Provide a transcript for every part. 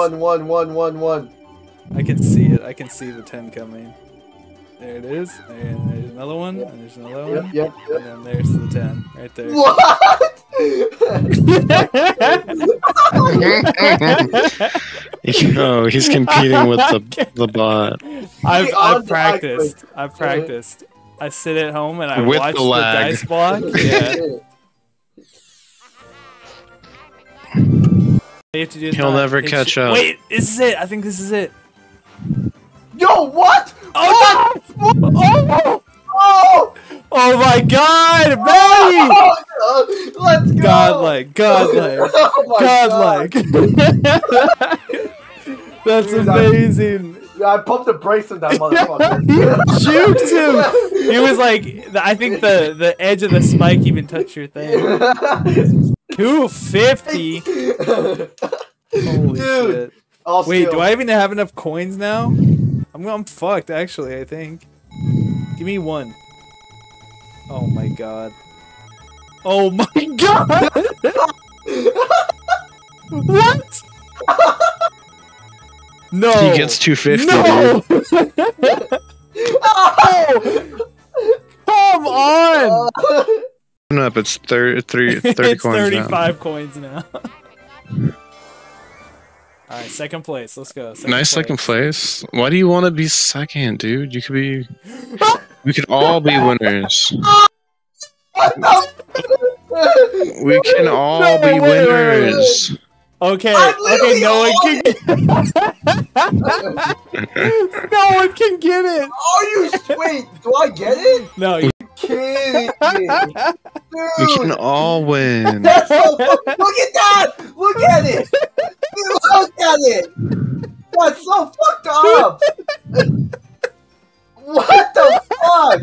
One, one, one, one, one. I can see it. I can see the 10 coming. There it is. And there's another one. Yep. And there's another Yep, one. yep, And then there's the 10 right there. What? Yo, he's competing with the the bot. I've, I've practiced. I've practiced. I sit at home and I With watch the the, dice block. Yeah. You have to do is He'll not never hit catch up. Wait, this is it. I think this is it. Yo, what? Oh, no! oh, Oh! oh my God, Matty! Oh, let's go! Godlike, godlike, Oh my godlike. That's Dude, I- amazing. God. Yeah, I pumped the brakes on that motherfucker. You juked him. He was like, I think the the edge of the spike even touched your thing. Two fifty. Holy Dude. shit! I'll Wait, steal. do I even have enough coins now? I'm I'm fucked. Actually, I think. Give me one. Oh my god. Oh my god! what? No. He gets 250. No. dude. no. Come on. No, up, it's 30, 30, 30 it's coins 35 coins now. All right, second place. Let's go. now. Nice second place. Why do you want to be second, dude? You could be. We could all be winners. We can all No, be wait, wait, wait, wait. winners. Okay. Okay. No one can. no one can get it. Are you wait? Do I get it? No. You, Kidding me, We dude? can all win. That's so look at that! Look at it! Dude, Look at it! That's so fucked up! what the fuck?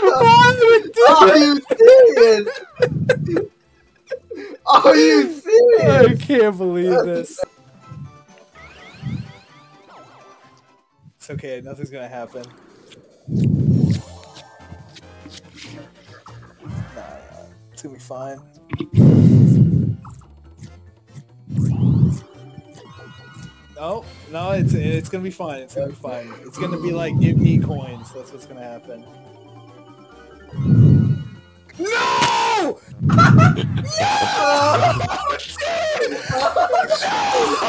Why would Are you serious? Are you serious? I can't believe this. It's okay. Nothing's gonna happen. Gonna be fine. No, no, it's it's gonna be fine. It's gonna be fine. It's gonna be like give me coins. That's what's gonna happen. No!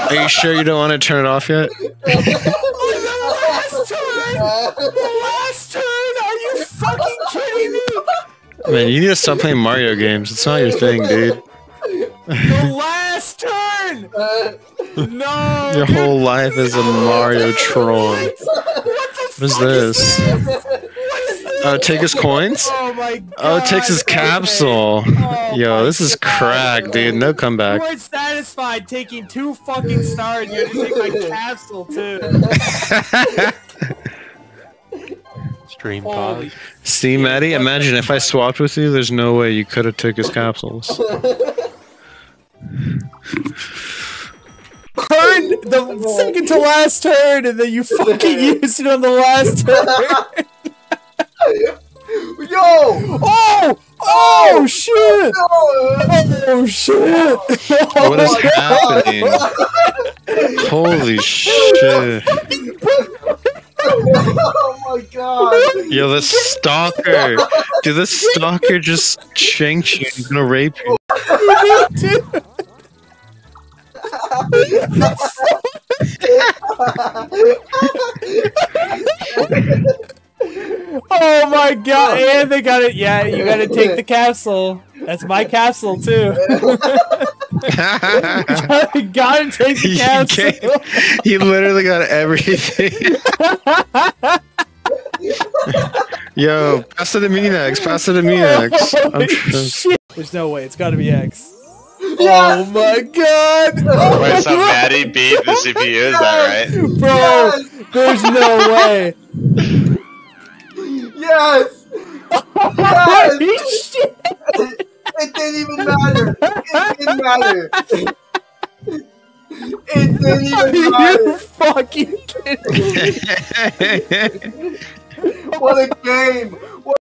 Are you sure you don't want to turn it off yet? Oh, last turn! Last turn! Are you fucking kidding me? Man, you need to stop playing Mario games. It's not your thing, dude. The last turn! Uh, no! Your whole life is a Mario troll. What the What is fuck this? What is this? Oh, take his coins? Oh my god! Oh, it takes his capsule. Oh Yo, this is God. crack, dude. No You comeback. weren't satisfied taking two fucking stars. You had to take my capsule too. Stream Holy pause. See, Matty, imagine if I swapped with you, there's no way you could have took his capsules. turn the second to last turn, and then you fucking used it on the last turn. Yo! Oh! Oh, oh shit! Oh shit! What oh, is happening? Holy shit. Yo, the stalker. Dude, the stalker just shanked you. He's gonna rape you. Oh my god! And they got it. Yeah, you gotta take the castle. That's my castle too. gotta take the gave- he literally got everything. Yo, pass it to me next. Pass it to me next. I'm Holy tr- shit. There's no way. It's gotta be X. Yes! Oh my god! Oh Wait, so Matty beat the CPU, is that right? Bro, there's no way. Yes! Holy shit! It didn't even matter! It didn't matter! It didn't Are even you matter! fucking kidding me? What a game!